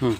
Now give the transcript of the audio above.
嗯。